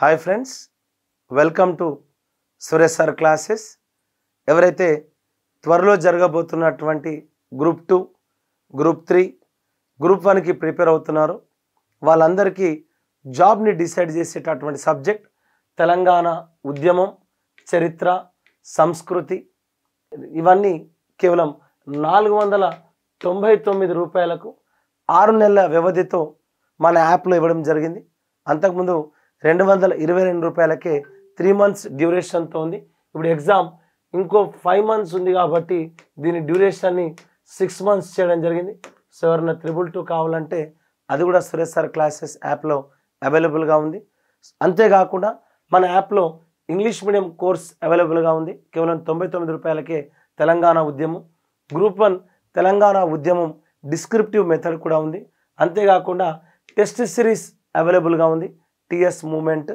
Hi friends welcome to Suresh sir classes ఎవరైతే త్వరలో జరగబోతున్నటువంటి group two group three group వన్కి prepare అవుతున్నారో. వాళ్ళందరికీ జాబ్ని డిసైడ్ చేసేటటువంటి సబ్జెక్ట్ తెలంగాణ ఉద్యమం చరిత్ర సంస్కృతి ఇవన్నీ కేవలం నాలుగు వందల తొంభై తొమ్మిది రూపాయలకు ఆరు నెలల వ్యవధితో మన యాప్లో ఇవ్వడం జరిగింది. అంతకుముందు రెండు వందల ఇరవై రెండు రూపాయలకే త్రీ మంత్స్ డ్యూరేషన్తో ఉంది. ఇప్పుడు ఎగ్జామ్ ఇంకో ఫైవ్ మంత్స్ ఉంది కాబట్టి దీని డ్యూరేషన్ని సిక్స్ మంత్స్ చేయడం జరిగింది. సో ఎవరైనా త్రిబుల్ టూ కావాలంటే అది కూడా సురేష్ సార్ క్లాసెస్ యాప్లో అవైలబుల్గా ఉంది. అంతేకాకుండా మన యాప్లో ఇంగ్లీష్ మీడియం కోర్స్ అవైలబుల్గా ఉంది. కేవలం తొంభై తొమ్మిది రూపాయలకే తెలంగాణ ఉద్యమం. గ్రూప్ వన్ తెలంగాణ ఉద్యమం డిస్క్రిప్టివ్ మెథడ్ కూడా ఉంది. అంతేకాకుండా టెస్ట్ సిరీస్ అవైలబుల్గా ఉంది. టిఎస్ మూమెంట్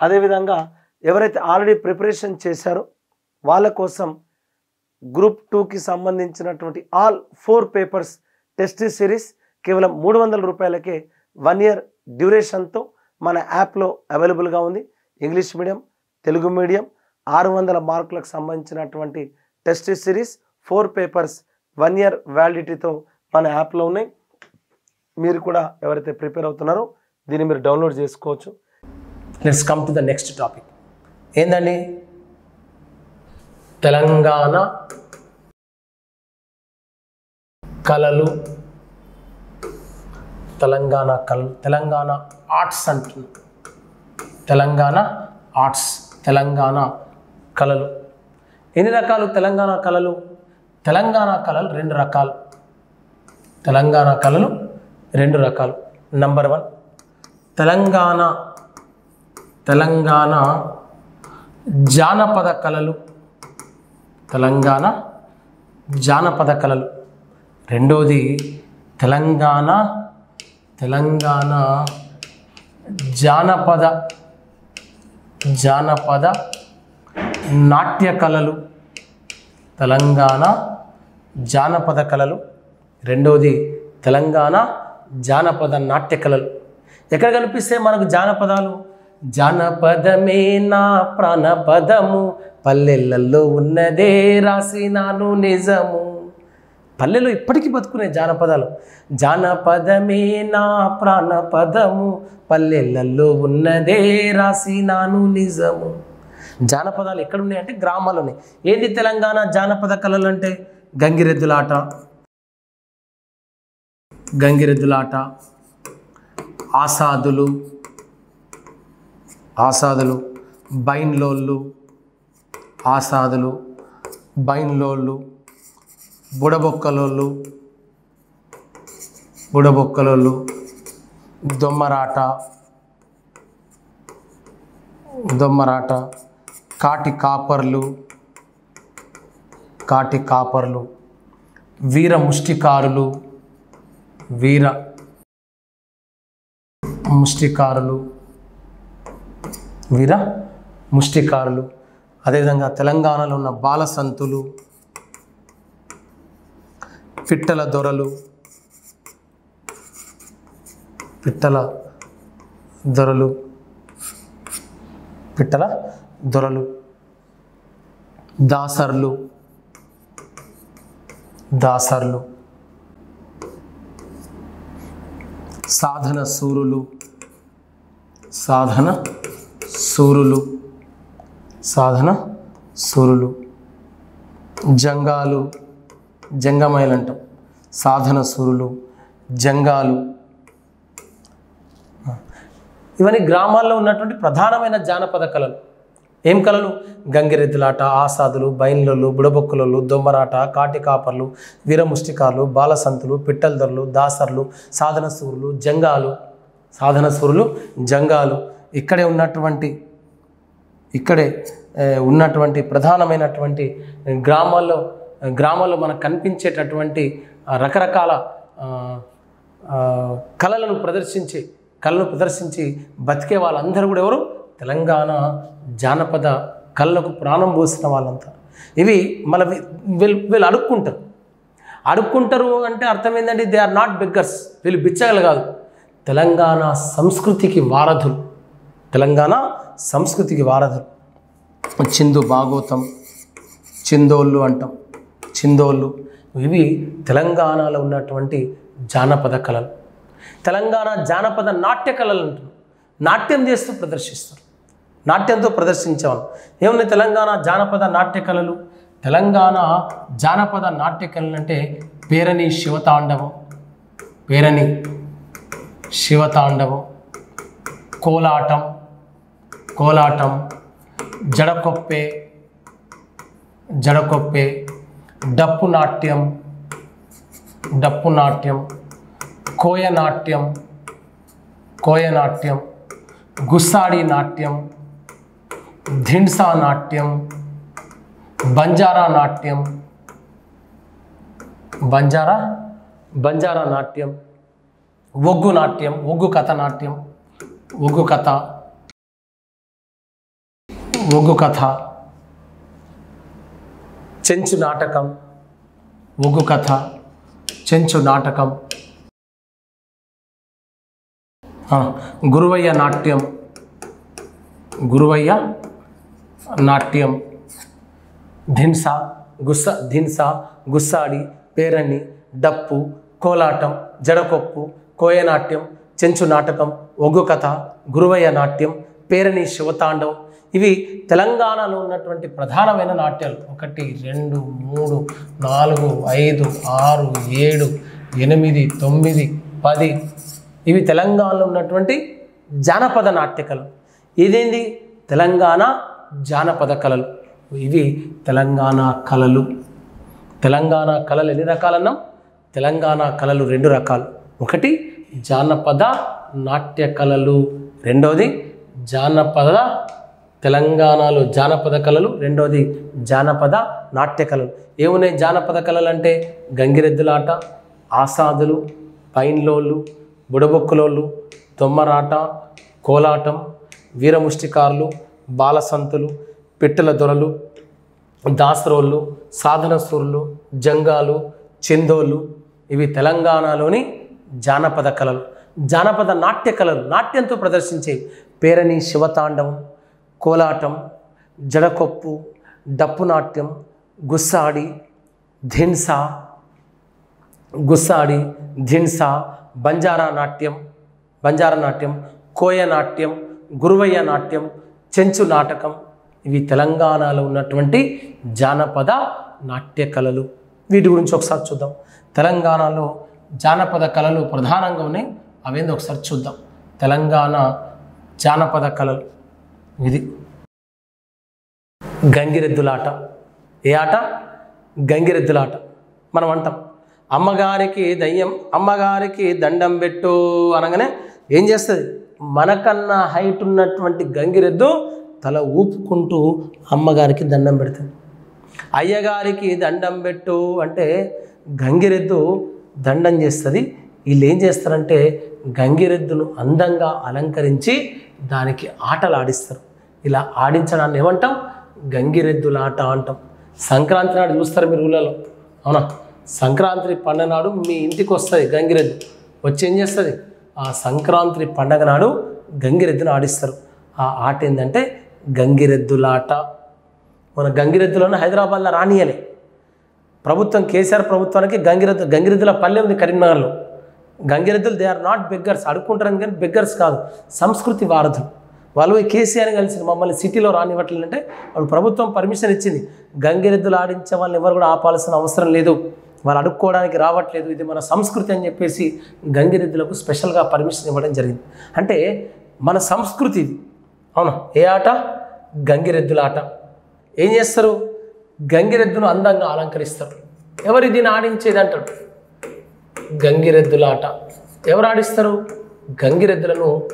అదేవిధంగా ఎవరైతే ఆల్రెడీ ప్రిపరేషన్ చేశారో వాళ్ళ కోసం గ్రూప్ టూకి సంబంధించినటువంటి all four papers test series కేవలం మూడు వందల రూపాయలకే వన్ ఇయర్ డ్యూరేషన్తో మన యాప్లో అవైలబుల్గా ఉంది. ఇంగ్లీష్ మీడియం తెలుగు మీడియం ఆరు వందల మార్కులకు సంబంధించినటువంటి test series four papers one year వ్యాలిడిటీతో మన యాప్లో ఉన్నాయి. మీరు కూడా ఎవరైతే ప్రిపేర్ అవుతున్నారో దీన్ని మీరు డౌన్లోడ్ చేసుకోవచ్చు. Let's come to the next topic ఏందండి? తెలంగాణ కళలు. తెలంగాణ కళలు. తెలంగాణ ఆర్ట్స్ అంటున్నాం. తెలంగాణ ఆర్ట్స్. తెలంగాణ కళలు. ఎన్ని రకాలు తెలంగాణ కళలు? తెలంగాణ కళలు రెండు రకాలు. తెలంగాణ కళలు రెండు రకాలు. నంబర్ వన్ తెలంగాణ తెలంగాణ జానపద కళలు. తెలంగాణ జానపద కళలు. రెండోది తెలంగాణ తెలంగాణ జానపద జానపద నాట్య కళలు. తెలంగాణ జానపద కళలు. రెండోది తెలంగాణ జానపద నాట్య కళలు. ఎక్కడ కనిపిస్తే మనకు జానపదాలు? జానపదమే నా ప్రాణపదము. పల్లెలలో ఉన్నదే రాసినాను నిజము. పల్లెలు ఇప్పటికీ బతుకునే జానపదాలు. జానపదమే నా ప్రాణపదము. పల్లెలలో ఉన్నదే రాసినాను నిజము. జానపదాలు ఎక్కడున్నాయంటే గ్రామాలు ఉన్నాయి ఏంది తెలంగాణ జానపద కళలు అంటే? గంగిరెద్దులాట. గంగిరెద్దులాట. ఆసాదులు ఆసాదులు బైన్లోళ్ళు ఆసాదులు బైన్లోళ్ళు బుడబొక్కలోళ్ళు బుడబొక్కలోళ్ళు దొమ్మరాట దొమ్మరాట కాటి కాపర్లు కాటి కాపర్లు వీర ముష్టికారులు వీర ముష్టికారులు. వీర ముష్టికారులు. అదేవిధంగా తెలంగాణలో ఉన్న బాలసంతులు. పిట్టల దొరలు. పిట్టల దొరలు. పిట్టల దొరలు. దాసర్లు. దాసర్లు. సాధన సూరులు. సాధన సూరులు. సాధన సూరులు. జంగాలు జంగమైలు అంటాం సాధన సూరులు జంగాలు. ఇవన్నీ గ్రామాల్లో ఉన్నటువంటి ప్రధానమైన జానపద కళలు. ఏం కళలు? గంగిరెద్దులాట ఆసాదులు బైన్లలు బుడబొక్కులలు దొమ్మరాట కాటి కాపర్లు వీరముష్టికారులు బాలసంతులు పిట్టల్దర్లు దాసర్లు సాధన సూరులు జంగాలు. సాధనసురులు జంగాలు ఇక్కడే ఉన్నటువంటి ఇక్కడే ఉన్నటువంటి ప్రధానమైనటువంటి గ్రామాల్లో గ్రామాల్లో మనకు కనిపించేటటువంటి రకరకాల కళలను ప్రదర్శించి కళను ప్రదర్శించి బతికే వాళ్ళందరూ కూడా ఎవరు? తెలంగాణ జానపద కళ్ళకు ప్రాణం పోసిన వాళ్ళంతా. ఇవి మన వీళ్ళు వీళ్ళు అడుక్కుంటారు. అడుక్కుంటారు అంటే అర్థం ఏంటంటే దే ఆర్ నాట్ బిగ్గర్స్ వీళ్ళు బిచ్చగలు కాదు. తెలంగాణ సంస్కృతికి వారధులు. తెలంగాణ సంస్కృతికి వారధులు. చిందు భాగవతం చిందోళ్ళు అంటాం చిందోళ్ళు. ఇవి తెలంగాణలో ఉన్నటువంటి జానపద కళలు. తెలంగాణ జానపద నాట్య కళలు అంటున్నాం. నాట్యం చేస్తూ ప్రదర్శిస్తారు. నాట్యంతో ప్రదర్శించేవాళ్ళు. ఏమున్నాయి తెలంగాణ జానపద నాట్య కళలు? తెలంగాణ జానపద నాట్య కళలు అంటే పేరని శివతాండవం. పేరని శివతాండవం కోలాటం కోలాటం జడకొప్పే జడకొప్పే డప్పు నాట్యం డప్పు నాట్యం కోయ నాట్యం కోయ నాట్యం గుస్సాడి నాట్యం ధిండ్సా నాట్యం బంజారా నాట్యం బంజారా బంజారా నాట్యం ఒగ్గు నాట్యం ఒగ్గు కథ నాట్యం ఒగ్గు కథ ఒగ్గు కథ చెంచు నాటకం ఒగ్గు కథ చెంచు నాటకం గురువయ్య నాట్యం గురువయ్య నాట్యం ధిన్స గుస్స ధిన్స గుస్సాడి పేరణి డప్పు కోలాటం జడకొప్పు కోయనాట్యం చెంచు నాటకం ఒగ్గు కథ గురువయ్య నాట్యం పేరణి శివతాండవం. ఇవి తెలంగాణలో ఉన్నటువంటి ప్రధానమైన నాట్యాలు. ఒకటి రెండు మూడు నాలుగు ఐదు ఆరు ఏడు ఎనిమిది తొమ్మిది పది. ఇవి తెలంగాణలో ఉన్నటువంటి జానపద నాట్య కళలు ఇదేంది? తెలంగాణ జానపద కళలు. ఇవి తెలంగాణ కళలు. తెలంగాణ కళలు ఎన్ని రకాలన్నాం? తెలంగాణ కళలు రెండు రకాలు. ఒకటి జానపద నాట్య కళలు. రెండవది జానపద తెలంగాణలో జానపద కళలు. రెండవది జానపద నాట్య కళలు. ఏమున్నాయి జానపద కళలు అంటే గంగిరెద్దులాట ఆసాదులు పైన్లోళ్ళు బుడబొక్కులోళ్ళు దొమ్మరాట కోలాటం వీరముష్టికారులు బాలసంతులు పిట్టల దొరలు దాసరోళ్ళు సాధనసూరులు జంగాలు చిందోళ్ళు ఇవి తెలంగాణలోని జానపద కళలు జానపద నాట్య కళలు నాట్యంతో ప్రదర్శించే పేరణి శివతాండవం కోలాటం జడకొప్పు డప్పు నాట్యం గుస్సాడి ధిన్సా గుస్సాడి ధిన్సా బంజారా నాట్యం బంజారా నాట్యం కోయ నాట్యం గురువయ్య నాట్యం చెంచు నాటకం ఇవి తెలంగాణలో ఉన్నటువంటి జానపద నాట్య కళలు. వీటి గురించి ఒకసారి చూద్దాం. తెలంగాణలో జానపద కళలు ప్రధానంగా ఉన్నాయి. అవేందో ఒకసారి చూద్దాం. తెలంగాణ జానపద కళలు. ఇది గంగిరెద్దులాట. ఏ ఆట? గంగిరెద్దులాట. మనం అంటాం. అమ్మగారికి దయ్యం అమ్మగారికి దండం పెట్టు అనగానే ఏం చేస్తుంది? మనకన్నా హైట్ ఉన్నటువంటి గంగిరెద్దు తల ఊపుకుంటూ అమ్మగారికి దండం పెడుతుంది. అయ్యగారికి దండం పెట్టు అంటే గంగిరెద్దు దండం చేస్తుంది. వీళ్ళు ఏం చేస్తారంటే గంగిరెద్దును అందంగా అలంకరించి దానికి ఆటలు ఆడిస్తారు ఇలా ఆడించడాన్ని ఏమంటాం? గంగిరెద్దుల ఆట అంటాం. సంక్రాంతి నాడు చూస్తారు మీరు ఊళ్ళలో. అవునా? సంక్రాంతి పండుగ నాడు మీ ఇంటికి వస్తుంది గంగిరెద్దు. వచ్చి ఏం చేస్తుంది? ఆ సంక్రాంతి పండగ నాడు గంగిరెద్దును ఆడిస్తారు. ఆ ఆట ఏంటంటే గంగిరెద్దులాట. మన గంగిరెద్దులను హైదరాబాద్లో రానియలే. ప్రభుత్వం కేసీఆర్ ప్రభుత్వానికి గంగిరెద్దు గంగిరెద్దుల పల్లె ఉంది కరీంనగర్లో. గంగిరెద్దులు దే ఆర్ నాట్ బెగ్గర్స్ అడుక్కుంటారని కానీ బెగ్గర్స్ కాదు. సంస్కృతి వారధులు. వాళ్ళు కేసీఆర్ కలిసి మమ్మల్ని సిటీలో రానివ్వట్లేదంటే వాళ్ళు ప్రభుత్వం పర్మిషన్ ఇచ్చింది. గంగిరెద్దులు ఆడించే వాళ్ళని ఎవరు కూడా ఆపాల్సిన అవసరం లేదు. వాళ్ళు అడుక్కోవడానికి రావట్లేదు. ఇది మన సంస్కృతి అని చెప్పేసి గంగిరెద్దులకు స్పెషల్గా పర్మిషన్ ఇవ్వడం జరిగింది. అంటే మన సంస్కృతి ఇది. అవును? ఏ ఆట? గంగిరెద్దుల ఆట. ఏం చేస్తారు? గంగిరెద్దును అందంగా అలంకరిస్తారు ఎవరు దీన్ని ఆడించేది అంటాడు? గంగిరెద్దుల ఆట ఎవరు ఆడిస్తారు? గంగిరెద్దులను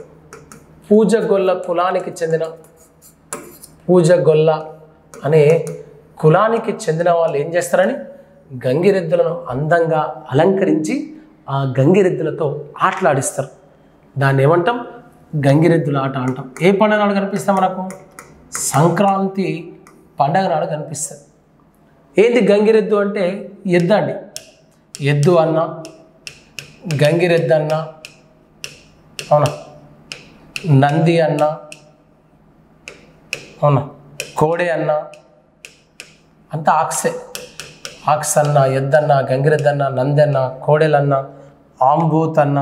పూజగొల్ల కులానికి చెందిన పూజగొల్ల అనే కులానికి చెందిన వాళ్ళు ఏం చేస్తారని? గంగిరెద్దులను అందంగా అలంకరించి ఆ గంగిరెద్దులతో ఆటలాడిస్తారు. దాన్ని ఏమంటాం? గంగిరెద్దుల ఆట అంటాం. ఏ పండుగ నాడు కనిపిస్తాం మనకు? సంక్రాంతి పండగ నాడు కనిపిస్తుంది ఏంది గంగిరెద్దు అంటే ఎద్దు అండి? ఎద్దు అన్న గంగిరెద్దు అన్న అవునా? నంది అన్న అవునా? కోడే అన్న అంతా ఆక్సే. ఆక్స్ అన్న ఎద్దన్న గంగిరెద్దన్న నందన్న కోడెలన్న ఆంబూత్ అన్న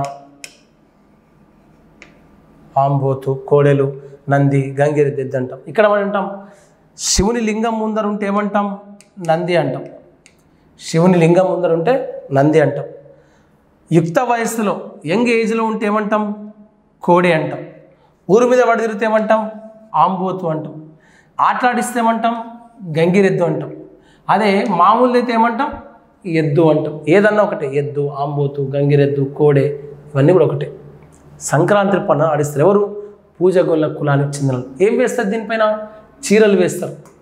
ఆంబోతు కోడెలు నంది గంగిరెద్దు ఎద్దు అంటాం ఇక్కడ మనం అంటాం శివుని లింగం ముందర ఉంటే ఏమంటాం? నంది అంటాం. శివుని లింగం ముందర ఉంటే నంది అంటాం. యుక్త వయస్సులో యంగ్ ఏజ్లో ఉంటే ఏమంటాం? కోడి అంటాం. ఊరు మీద పడి తిరిగితే ఏమంటాం? ఆంబోతు అంటాం. ఆటలాడిస్తే ఏమంటాం? గంగిరెద్దు అంటాం. అదే మామూలు అయితే ఏమంటాం? ఎద్దు అంటాం. ఏదన్నా ఒకటే ఎద్దు ఆంబోతు గంగిరెద్దు కోడే ఇవన్నీ కూడా ఒకటే. సంక్రాంతి పండుగ ఆడిస్తారు ఎవరు? పూజగొల్ల కులానికి చెందిన ఏం వేస్తారు దీనిపైన? చీరలు వేస్తారు.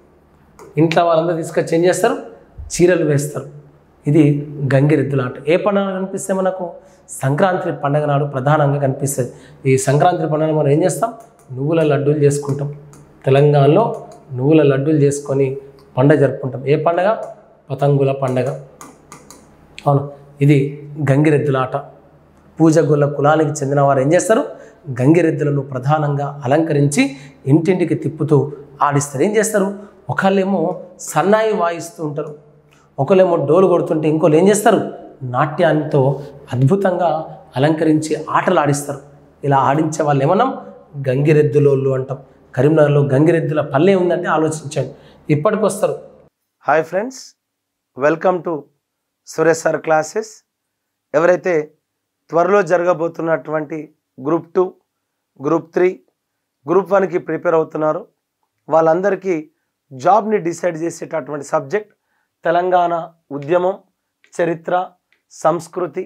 ఇంట్లో వాళ్ళందరూ తీసుకొచ్చి ఏం చేస్తారు? చీరలు వేస్తారు. ఇది గంగిరెద్దుల ఆట ఏ పండుగ కనిపిస్తే మనకు? సంక్రాంతి పండుగ నాడు ప్రధానంగా కనిపిస్తుంది. ఈ సంక్రాంతి పండుగ మనం ఏం చేస్తాం? నువ్వుల లడ్డూలు చేసుకుంటాం. తెలంగాణలో నువ్వుల లడ్డూలు చేసుకొని పండుగ జరుపుకుంటాం. ఏ పండగ? పతంగుల పండగ. అవును. ఇది గంగిరెద్దులాట పూజ గొల్ల కులానికి చెందిన వారు ఏం చేస్తారు? గంగిరెద్దులను ప్రధానంగా అలంకరించి ఇంటింటికి తిప్పుతూ ఆడిస్తారు. ఏం చేస్తారు? ఒకళ్ళేమో సన్నాయి వాయిస్తూ ఉంటారు. ఒకళ్ళేమో డోలు కొడుతుంటే ఇంకోళ్ళు ఏం చేస్తారు? నాట్యాన్నితో అద్భుతంగా అలంకరించి ఆటలు ఆడిస్తారు ఇలా ఆడించే వాళ్ళు ఏమన్నాం? గంగిరెద్దులోళ్ళు అంటాం. కరీంనగర్లో గంగిరెద్దుల పల్లె ఉందంటే ఆలోచించండి. ఇప్పటికి వస్తారు hi friends welcome to Suresh sir classes ఎవరైతే త్వరలో జరగబోతున్నటువంటి group two group three group వన్కి ప్రిపేర్ అవుతున్నారో వాళ్ళందరికీ జాబ్ని డిసైడ్ చేసేటటువంటి సబ్జెక్ట్ తెలంగాణ ఉద్యమం చరిత్ర సంస్కృతి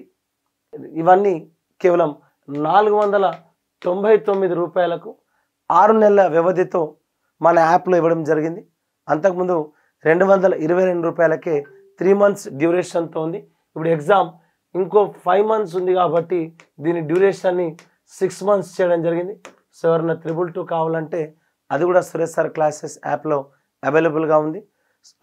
ఇవన్నీ కేవలం నాలుగు వందల తొంభై తొమ్మిది రూపాయలకు ఆరు నెలల వ్యవధితో మన యాప్లో ఇవ్వడం జరిగింది. అంతకుముందు రెండు వందల ఇరవై రెండు రూపాయలకే త్రీ మంత్స్ డ్యూరేషన్తో ఉంది. ఇప్పుడు ఎగ్జామ్ ఇంకో ఫైవ్ మంత్స్ ఉంది కాబట్టి దీని డ్యూరేషన్ని సిక్స్ మంత్స్ చేయడం జరిగింది. సో ఎవరైనా త్రిబుల్ టూ కావాలంటే అది కూడా సురేష్ సార్ క్లాసెస్ యాప్లో అవైలబుల్గా ఉంది.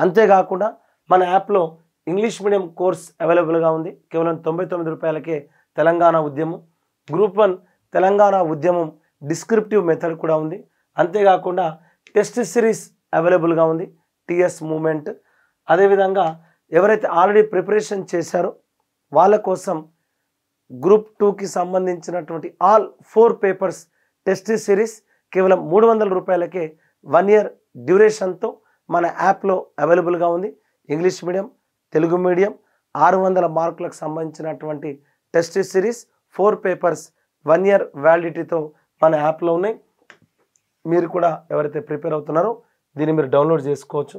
అంతేకాకుండా మన యాప్లో ఇంగ్లీష్ మీడియం కోర్స్ అవైలబుల్గా ఉంది. కేవలం తొంభై తొమ్మిది రూపాయలకే తెలంగాణ ఉద్యమం. గ్రూప్ వన్ తెలంగాణ ఉద్యమం డిస్క్రిప్టివ్ మెథడ్ కూడా ఉంది. అంతేకాకుండా టెస్ట్ సిరీస్ అవైలబుల్గా ఉంది. టిఎస్ మూమెంట్ అదేవిధంగా ఎవరైతే ఆల్రెడీ ప్రిపరేషన్ చేశారో వాళ్ళ కోసం గ్రూప్ టూకి సంబంధించినటువంటి all four papers test series కేవలం మూడు వందల రూపాయలకే వన్ ఇయర్ డ్యూరేషన్తో మన యాప్లో అవైలబుల్గా ఉంది. ఇంగ్లీష్ మీడియం తెలుగు మీడియం ఆరు వందల మార్కులకు సంబంధించినటువంటి test series four papers one year వ్యాలిడిటీతో మన యాప్లో ఉన్నాయి. మీరు కూడా ఎవరైతే ప్రిపేర్ అవుతున్నారో దీన్ని మీరు డౌన్లోడ్ చేసుకోవచ్చు.